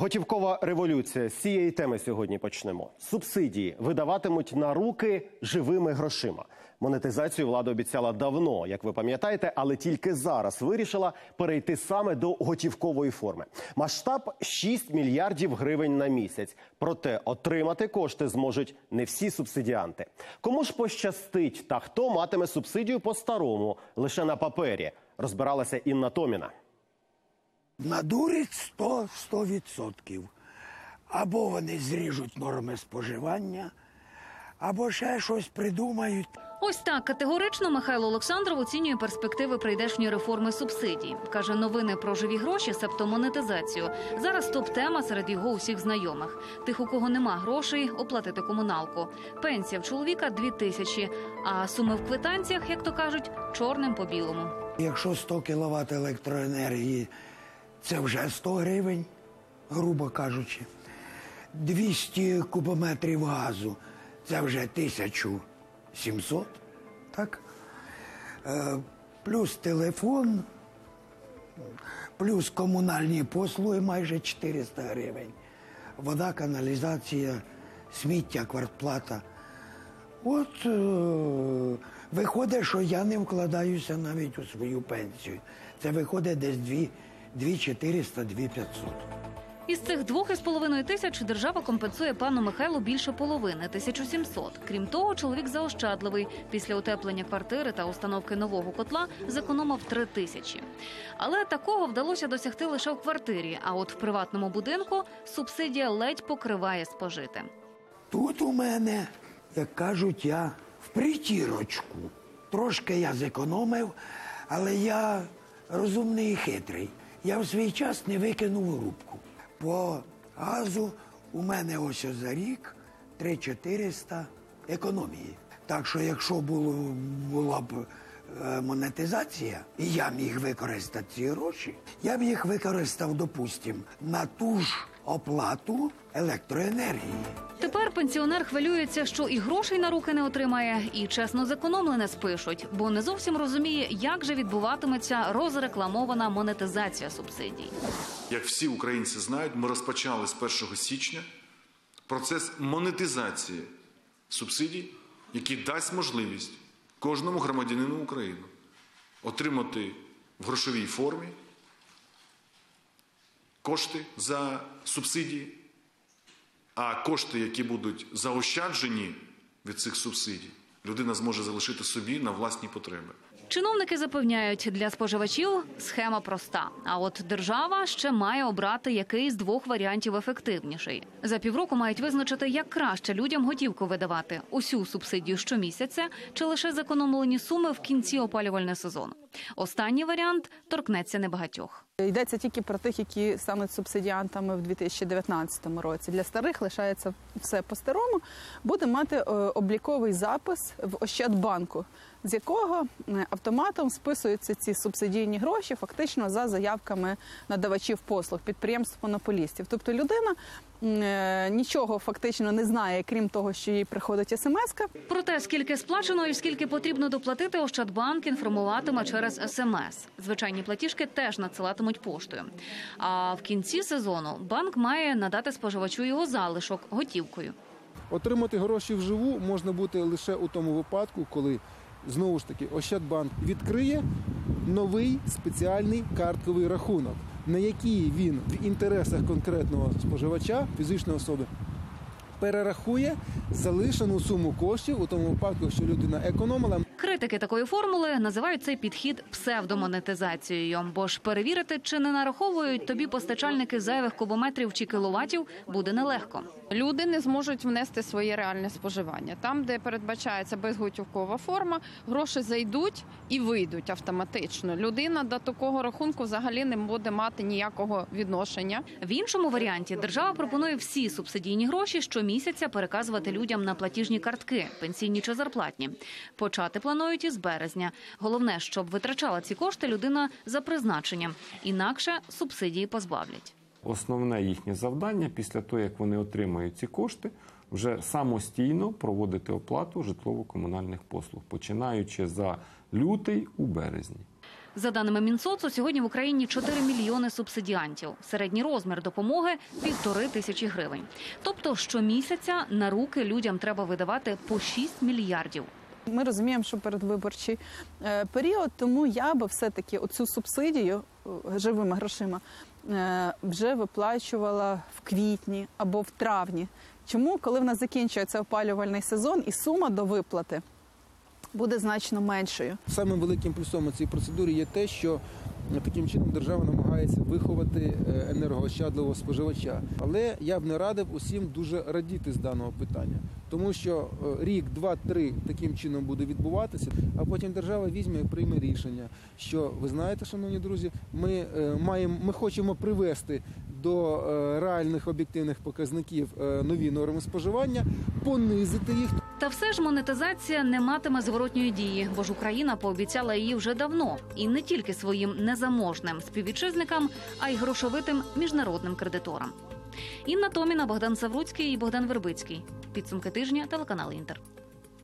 Готівкова революція. З цієї теми сьогодні почнемо. Субсидії видаватимуть на руки живими грошима. Монетизацію влада обіцяла давно, як ви пам'ятаєте, але тільки зараз вирішила перейти саме до готівкової форми. Масштаб 6 мільярдів гривень на місяць. Проте отримати кошти зможуть не всі субсидіанти. Кому ж пощастить та хто матиме субсидію по-старому лише на папері? Розбиралася Інна Томіна. Надурить 100-100%. Або вони зріжуть норми споживання, або ще щось придумають. Ось так категорично Михайло Олександров оцінює перспективи прийдешньої реформи субсидій. Каже, новини про живі гроші, себто монетизацію. Зараз топ-тема серед його усіх знайомих. Тих, у кого нема грошей, оплатити комуналку. Пенсія в чоловіка дві тисячі, а суми в квитанціях, як то кажуть, чорним по білому. Якщо 100 кВт електроенергії це вже 100 гривень, грубо кажучи. 200 кубометрів газу це вже 1700, так? Е, плюс телефон, плюс комунальні послуги майже 400 гривень. Вода, каналізація, сміття, квартплата. От е, виходить, що я не вкладаюся навіть у свою пенсію. Це виходить десь 2, 2 400, 2 500. Із цих двох із половиною тисяч держава компенсує пану Михайлу більше половини 1700. Крім того, чоловік заощадливий. Після утеплення квартири та установки нового котла зекономив три тисячі. Але такого вдалося досягти лише в квартирі. А от в приватному будинку субсидія ледь покриває спожите. Тут у мене, як кажуть, я в притірочку. Трошки я зекономив, але я розумний і хитрий. Я в свій час не викинув рубку. По газу у мене ось за рік 3-400 економії. Так що, якщо було, була б е, монетизація, і я міг використати ці гроші, я б їх використав, допустим, на ту ж оплату електроенергії. Тепер пенсіонер хвилюється, що і грошей на руки не отримає, і чесно зекономлене спишуть, бо не зовсім розуміє, як же відбуватиметься розрекламована монетизація субсидій. Як всі українці знають, ми розпочали з 1 січня процес монетизації субсидій, який дасть можливість кожному громадянину України отримати в грошовій формі кошти за субсидії, а кошти, які будуть заощаджені від цих субсидій, людина зможе залишити собі на власні потреби. Чиновники запевняють, для споживачів схема проста. А от держава ще має обрати який з двох варіантів ефективніший. За півроку мають визначити, як краще людям готівку видавати усю субсидію щомісяця чи лише зекономлені суми в кінці опалювального сезону. Останній варіант торкнеться небагатьох. Йдеться тільки про тих, які стануть субсидіантами в 2019 році. Для старих лишається все по-старому. Буде мати е, обліковий запис в Ощадбанку, з якого е, автоматом списуються ці субсидійні гроші фактично за заявками надавачів послуг, підприємств-монополістів. Тобто людина е, нічого фактично не знає, крім того, що їй приходить смс-ка. Про те, скільки сплачено і скільки потрібно доплатити, Ощадбанк інформуватиме через смс. Звичайні платіжки теж надсилатимуть поштою. А в кінці сезону банк має надати споживачу його залишок готівкою. Отримати гроші вживу можна буде лише у тому випадку, коли знову ж таки Ощадбанк відкриє новий спеціальний картковий рахунок, на який він в інтересах конкретного споживача, фізичної особи, перерахує залишену суму коштів у тому випадку, якщо людина економила. Критики такої формули називають цей підхід псевдомонетизацією, бо ж перевірити, чи не нараховують тобі постачальники зайвих кубометрів чи кіловатів, буде нелегко. Люди не зможуть внести своє реальне споживання. Там, де передбачається безготівкова форма, гроші зайдуть і вийдуть автоматично. Людина до такого рахунку взагалі не буде мати ніякого відношення. В іншому варіанті держава пропонує всі субсидійні гроші щомісяця переказувати людям на платіжні картки, пенсійні чи зарплатні. Почати планують із березня. Головне, щоб витрачала ці кошти людина за призначенням, інакше субсидії позбавлять. Основне їхнє завдання після того, як вони отримають ці кошти, вже самостійно проводити оплату житлово-комунальних послуг, починаючи за лютий у березні. За даними Мінсоцу, сьогодні в Україні 4 мільйони субсидіантів. Середній розмір допомоги півтори тисячі гривень. Тобто щомісяця на руки людям треба видавати по 6 мільярдів. Ми розуміємо, що передвиборчий е, період, тому я би все-таки оцю субсидію е, живими грошима е, вже виплачувала в квітні або в травні. Чому, коли в нас закінчується опалювальний сезон і сума до виплати буде значно меншою? Самим великим плюсом у цій процедурі є те, що таким чином держава намагається виховати е, енергоощадливого споживача. Але я б не радив усім дуже радіти з даного питання, тому що е, рік, два, три таким чином буде відбуватися, а потім держава візьме і прийме рішення, що ви знаєте, шановні друзі, ми е, маємо, ми хочемо привести до реальних об'єктивних показників нові норми споживання, понизити їх Та все ж монетизація не матиме зворотньої дії, бо ж Україна пообіцяла її вже давно, і не тільки своїм незаможним співвітчизникам, а й грошовитим міжнародним кредиторам. Інна Томіна, Богдан Савруцький і Богдан Вербицький. Підсумки тижня телеканал Інтер.